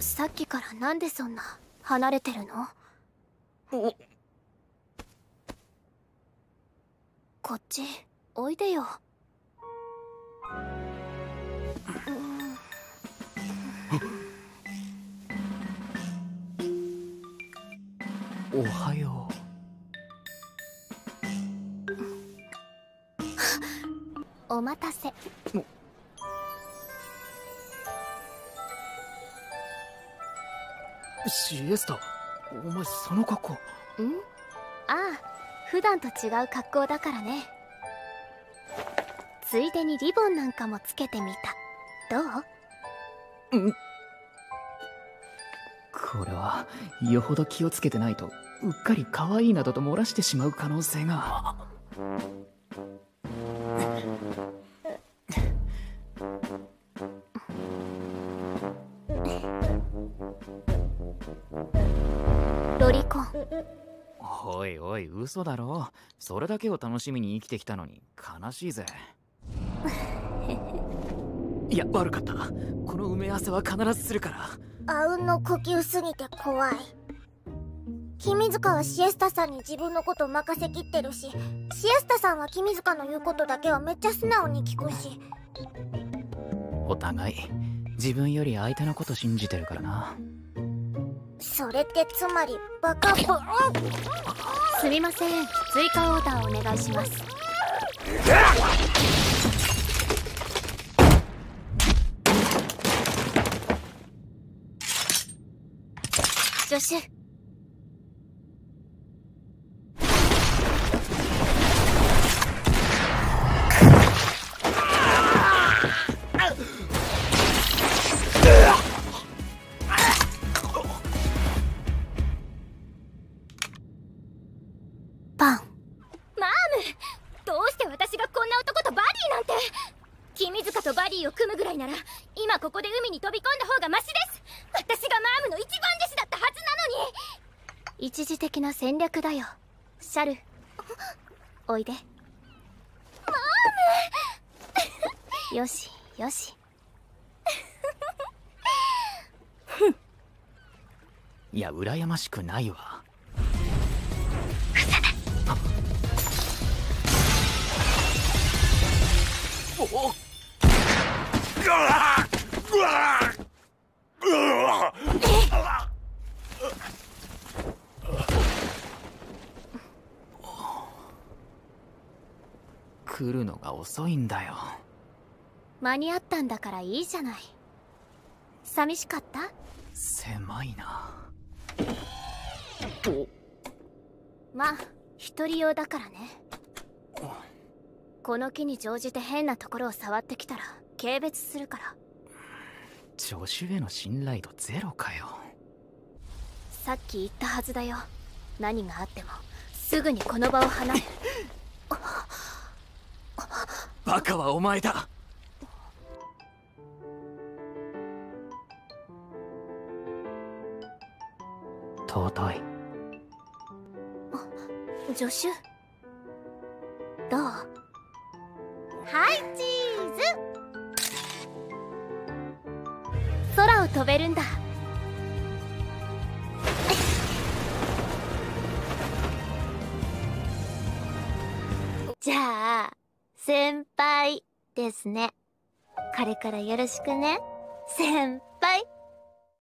さっきからなんでそんな離れてるの？こっちおいでよ。おはよお待たせシエスタお前その格好。ん？ああ普段と違う格好だからね。ついでにリボンなんかもつけてみた。どう？うん。これはよほど気をつけてないとうっかり可愛いなどと漏らしてしまう可能性が ロリコン。おいおい嘘だろ。それだけを楽しみに生きてきたのに悲しいぜ。いや悪かった。この埋め合わせは必ずするから。あうんの呼吸すぎて怖い。君塚はシエスタさんに自分のこと任せきってるしシエスタさんは君塚の言うことだけはめっちゃ素直に聞くし。お互い自分より相手のこと信じてるからなそれってつまりバカボすみません。追加オーダーお願いします。助手とバディなんて。君塚とバディを組むぐらいなら今ここで海に飛び込んだ方がマシです。私がマームの一番弟子だったはずなのに。一時的な戦略だよ。シャルおいで。マーム。よしよし。いや羨ましくないわ来るのが遅いんだよ。間に合ったんだからいいじゃない。寂しかった？狭いな。まあ一人用だからね。この木に乗じて変なところを触ってきたら軽蔑するから。助手への信頼度ゼロかよ。さっき言ったはずだよ。何があってもすぐにこの場を離れ バカはお前だ。尊い。助手。どう？はいチーズ。空を飛べるんだ。じゃあ先輩ですね。これからよろしくね。先輩。